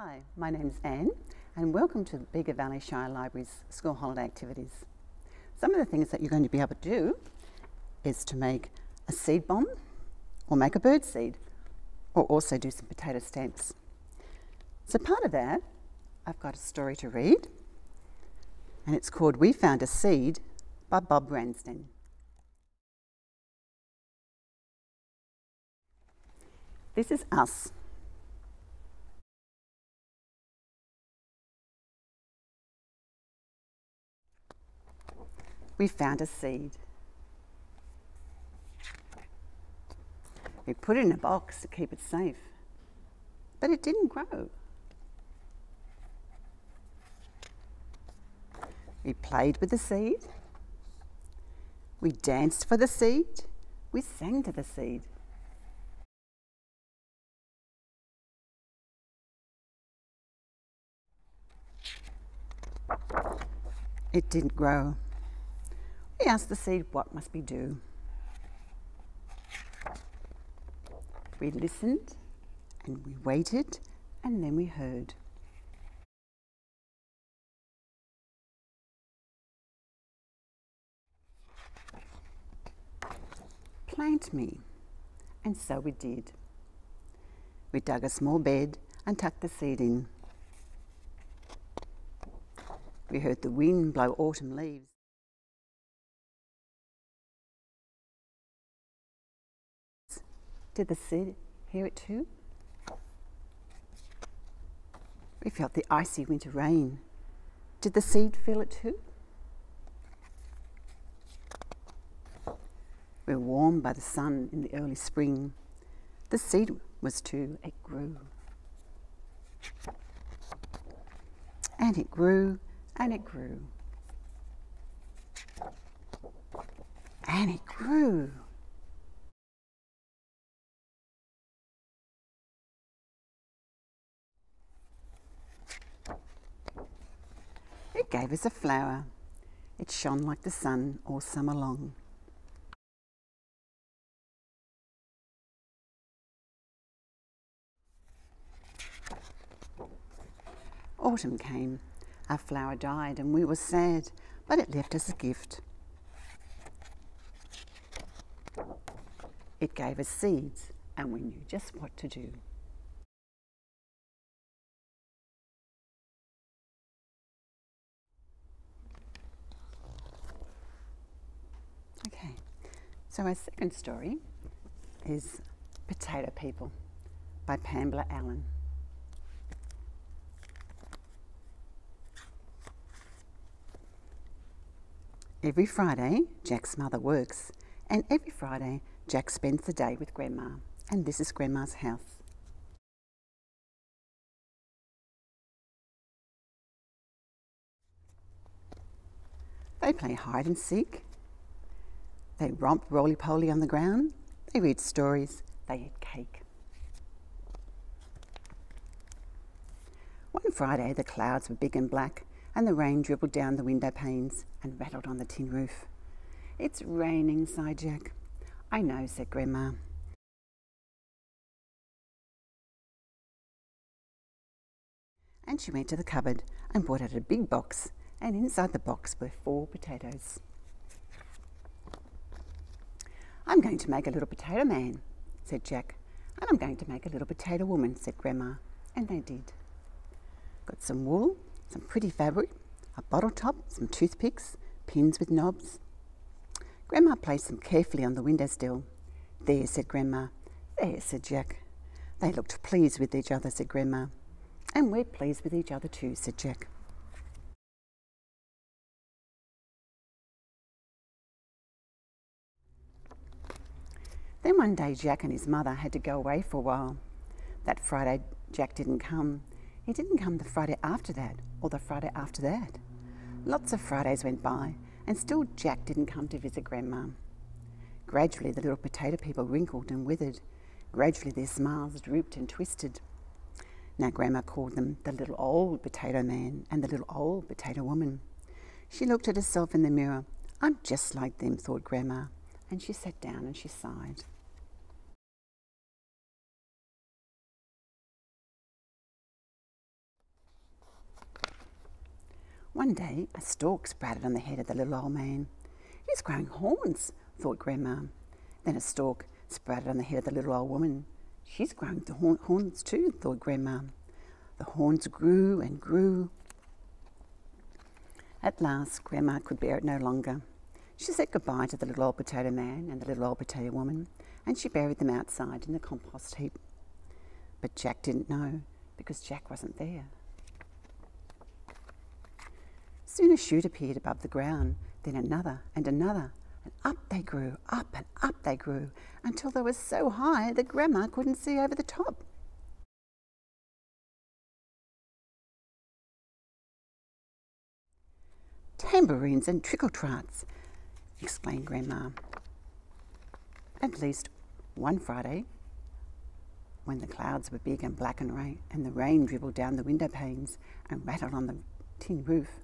Hi, my name's Anne and welcome to the Bega Valley Shire Library's school holiday activities. Some of the things that you're going to be able to do is to make a seed bomb or make a bird seed or also do some potato stamps. So part of that, I've got a story to read and it's called We Found a Seed by Bob Ramsden. This is us. We found a seed. We put it in a box to keep it safe, but it didn't grow. We played with the seed. We danced for the seed. We sang to the seed. It didn't grow. We asked the seed what must we do. We listened and we waited and then we heard. Plant me. And so we did. We dug a small bed and tucked the seed in. We heard the wind blow autumn leaves. Did the seed hear it too? We felt the icy winter rain. Did the seed feel it too? We were warmed by the sun in the early spring. The seed was too, it grew. And it grew, and it grew. And it grew. It gave us a flower. It shone like the sun all summer long. Autumn came. Our flower died and we were sad, but it left us a gift. It gave us seeds and we knew just what to do. Okay, so our second story is Potato People by Pamela Allen. Every Friday, Jack's mother works, and every Friday, Jack spends the day with Grandma, and this is Grandma's house. They play hide and seek. They romp roly poly on the ground. They read stories. They eat cake. One Friday, the clouds were big and black, and the rain dribbled down the window panes and rattled on the tin roof. It's raining, sighed Jack. I know, said Grandma. And she went to the cupboard and brought out a big box, and inside the box were four potatoes. I'm going to make a little potato man, said Jack. And I'm going to make a little potato woman, said Grandma. And they did. Got some wool, some pretty fabric, a bottle top, some toothpicks, pins with knobs. Grandma placed them carefully on the window windowsill. There, said Grandma. There, said Jack. They looked pleased with each other, said Grandma. And we're pleased with each other too, said Jack. Then one day, Jack and his mother had to go away for a while. That Friday, Jack didn't come. He didn't come the Friday after that, or the Friday after that. Lots of Fridays went by, and still Jack didn't come to visit Grandma. Gradually, the little potato people wrinkled and withered. Gradually, their smiles drooped and twisted. Now, Grandma called them the little old potato man and the little old potato woman. She looked at herself in the mirror. I'm just like them, thought Grandma, and she sat down and she sighed. One day, a stalk sprouted on the head of the little old man. He's growing horns, thought Grandma. Then a stalk sprouted on the head of the little old woman. She's growing the horns too, thought Grandma. The horns grew and grew. At last, Grandma could bear it no longer. She said goodbye to the little old potato man and the little old potato woman, and she buried them outside in the compost heap. But Jack didn't know because Jack wasn't there. Soon a shoot appeared above the ground, then another and another, and up they grew, up and up they grew, until they were so high that Grandma couldn't see over the top. Tambourines and trickle trats, exclaimed Grandma. At least one Friday, when the clouds were big and black and rain, and the rain dribbled down the window panes and rattled on the tin roof,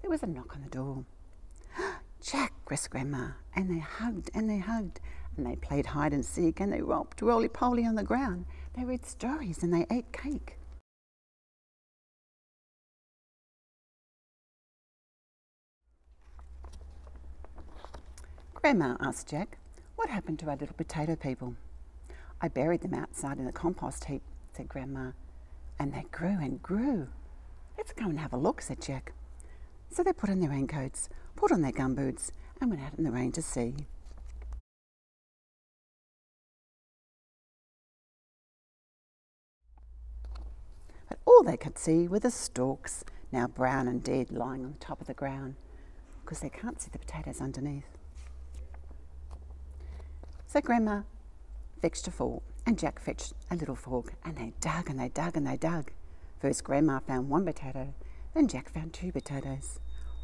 there was a knock on the door. Jack, gasped Grandma, and they hugged and they hugged, and they played hide and seek, and they romped roly poly on the ground. They read stories and they ate cake. Grandma asked Jack, What happened to our little potato people? I buried them outside in the compost heap, said Grandma, and they grew and grew. Let's go and have a look, said Jack. So they put on their raincoats, put on their gumboots, and went out in the rain to see. But all they could see were the stalks, now brown and dead, lying on the top of the ground, because they can't see the potatoes underneath. So Grandma fetched a fork, and Jack fetched a little fork, and they dug and they dug and they dug. First, Grandma found one potato, then Jack found two potatoes.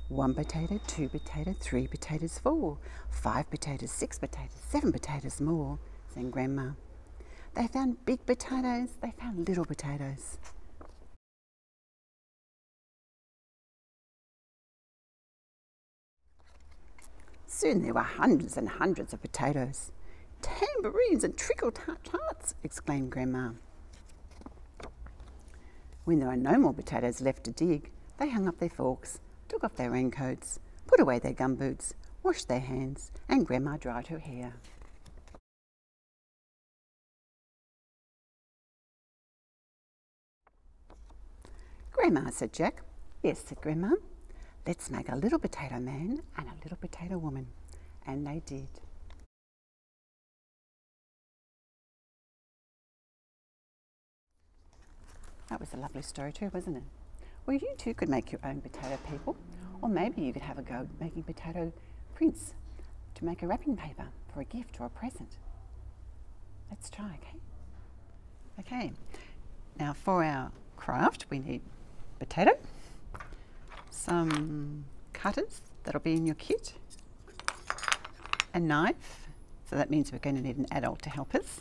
One potato, two potato, three potatoes, four, five potatoes, six potatoes, seven potatoes more, said Grandma. They found big potatoes, they found little potatoes. Soon there were hundreds and hundreds of potatoes. Tambourines and trickle tarts, exclaimed Grandma. When there were no more potatoes left to dig, they hung up their forks, took off their raincoats, put away their gumboots, washed their hands, and Grandma dried her hair. Grandma, said Jack. Yes, said Grandma. Let's make a little potato man and a little potato woman. And they did. That was a lovely story too, wasn't it? Well, you too could make your own potato people, or maybe you could have a go making potato prints to make a wrapping paper for a gift or a present. Let's try, okay? Okay, now for our craft, we need potato, some cutters, that'll be in your kit, a knife, so that means we're going to need an adult to help us,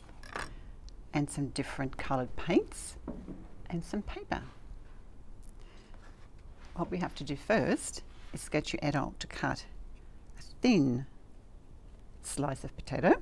and some different coloured paints, and some paper. What we have to do first is get your adult to cut a thin slice of potato